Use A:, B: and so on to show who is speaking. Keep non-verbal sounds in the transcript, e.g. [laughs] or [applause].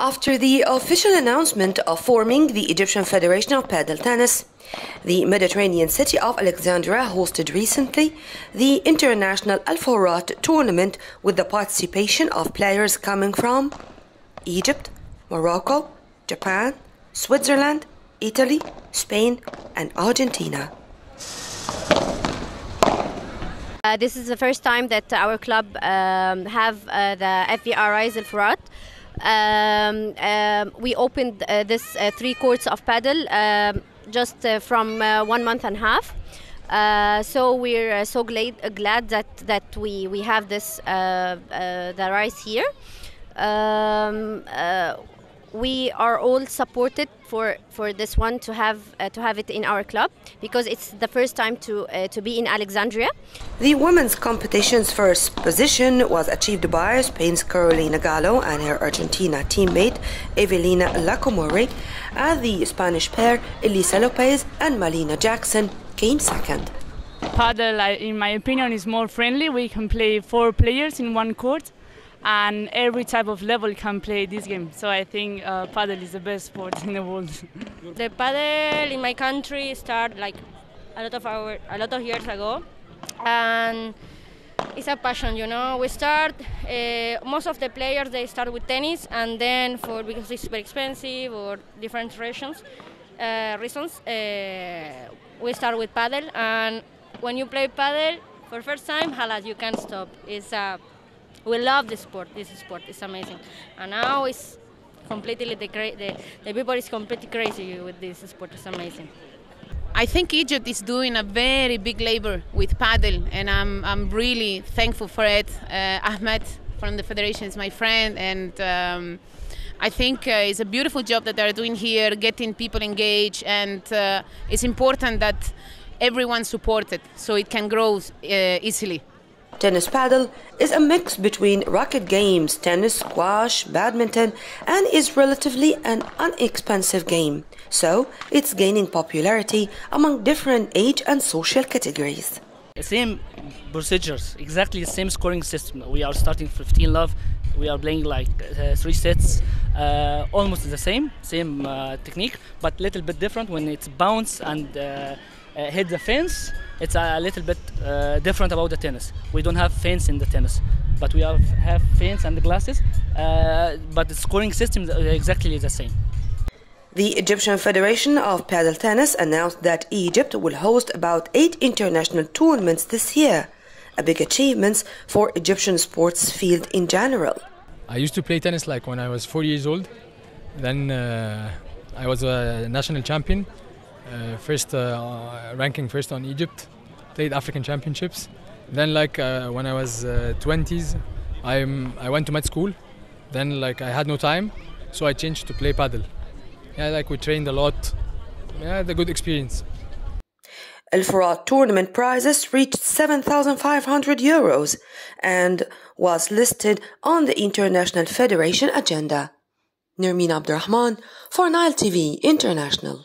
A: After the official announcement of forming the Egyptian Federation of Paddle Tennis, the Mediterranean city of Alexandria hosted recently the International Al Furat tournament with the participation of players coming from Egypt, Morocco, Japan, Switzerland, Italy, Spain, and Argentina.
B: Uh, this is the first time that our club um, have uh, the FIP Rise Al Furat. Um, um, we opened uh, this uh, three courts of paddle um, just uh, from uh, one month and a half. Uh, so we're uh, so glad, glad that, that we, we have this the rise here. Um, we are all supported for for this one to have uh, to have it in our club because it's the first time to uh, to be in Alexandria.
A: The women's competition's first position was achieved by Spain's Carolina Gallo and her Argentina teammate Evelina Lacomore, and the Spanish pair Elisa Lopez and Malina Jackson came second.
C: Paddle, in my opinion, is more friendly. We can play four players in one court and every type of level can play this game. So I think uh, paddle is the best sport in the world. [laughs]
D: the paddle in my country started like a lot of our, a lot of years ago, and it's a passion. You know, we start. Uh, most of the players they start with tennis, and then for because it's very expensive or different reasons, uh, reasons uh, we start with paddle. And when you play paddle for first time, halas, you can't stop. It's a we love the sport. This sport is amazing, and now it's completely the, the the people is completely crazy with this sport. It's amazing.
E: I think Egypt is doing a very big labor with paddle, and I'm I'm really thankful for it. Uh, Ahmed from the federation is my friend, and. Um, I think uh, it's a beautiful job that they're doing here, getting people engaged, and uh, it's important that everyone support it so it can grow uh, easily.
A: Tennis paddle is a mix between racket games, tennis, squash, badminton, and is relatively an inexpensive game. So it's gaining popularity among different age and social categories.
F: Same procedures, exactly the same scoring system. We are starting 15 love. We are playing like uh, three sets, uh, almost the same, same uh, technique, but little bit different when it's bounce and uh, uh, hit the fence, it's a little bit uh, different about the tennis. We don't have fence in the tennis, but we have, have fence and the glasses, uh, but the scoring system is exactly the same.
A: The Egyptian Federation of Paddle Tennis announced that Egypt will host about eight international tournaments this year, a big achievement for Egyptian sports field in general.
G: I used to play tennis like when I was four years old. Then uh, I was a national champion first uh, ranking first on Egypt, played African Championships. Then like uh, when I was 20s, I'm I went to med school. Then like I had no time, so I changed to play paddle. Yeah, like we trained a lot. Yeah, the good experience.
A: Al Furat tournament prizes reached 7,500 euros and was listed on the International Federation agenda. Nermin Abdurrahman for Nile TV International.